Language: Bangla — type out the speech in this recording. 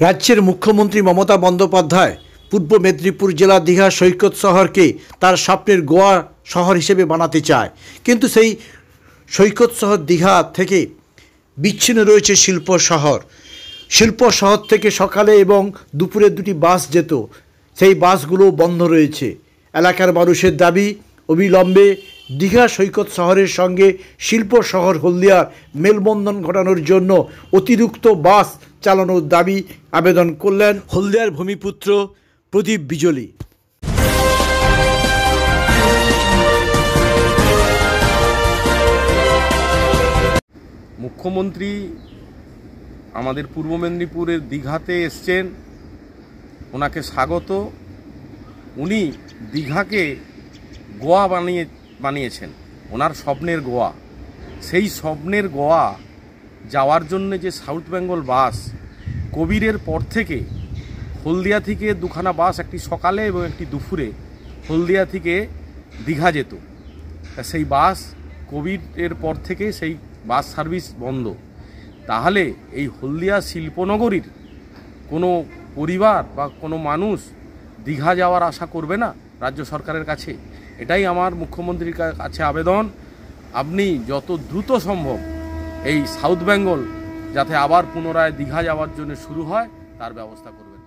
রাজ্যের মুখ্যমন্ত্রী মমতা বন্দ্যোপাধ্যায় পূর্ব মেদিনীপুর জেলা দীঘা সৈকত শহরকে তার স্বপ্নের গোয়া শহর হিসেবে বানাতে চায়। কিন্তু সেই সৈকত শহর দীঘা থেকে বিচ্ছিন্ন রয়েছে শিল্প শহর। শিল্প শহর থেকে সকালে এবং দুপুরে দুটি বাস যেত। সেই বাসগুলো বন্ধ রয়েছে। এলাকার মানুষের দাবি, অবিলম্বে দীঘা সৈকত শহরের সঙ্গে শিল্প শহর হলদিয়ার মেলবন্ধন ঘটানোর জন্য অতিরিক্ত বাস চালানোর দাবি আবেদন করলেন হলদিয়ার ভূমিপুত্র প্রদীপ বিজলি। মুখ্যমন্ত্রী আমাদের পূর্ব মেদিনীপুরের দীঘাতে এসছেন। ওনাকে স্বাগত। উনি দীঘাকে গোয়া বানিয়ে বানিয়েছেন, ওনার স্বপ্নের গোয়া। সেই স্বপ্নের গোয়া যাওয়ার জন্য যে সাউথ বেঙ্গল বাস কবিরের পর থেকে হলদিয়া থেকে দুখানা বাস একটি সকালে এবং একটি দুপুরে হলদিয়া থেকে দীঘা যেত। সেই বাস কোভিডের পর থেকে সেই বাস সার্ভিস বন্ধ। তাহলে এই হলদিয়া শিল্পনগরীর কোনো পরিবার বা কোনো মানুষ দীঘা যাওয়ার আশা করবে না রাজ্য সরকারের কাছে? এটাই আমার মুখ্যমন্ত্রীর কাছে আবেদন। আপনি যত দ্রুত সম্ভব এই সাউথ বেঙ্গল যাতে আবার পুনরায় দীঘা যাওয়ার জন্য শুরু হয়, তার ব্যবস্থা করবেন।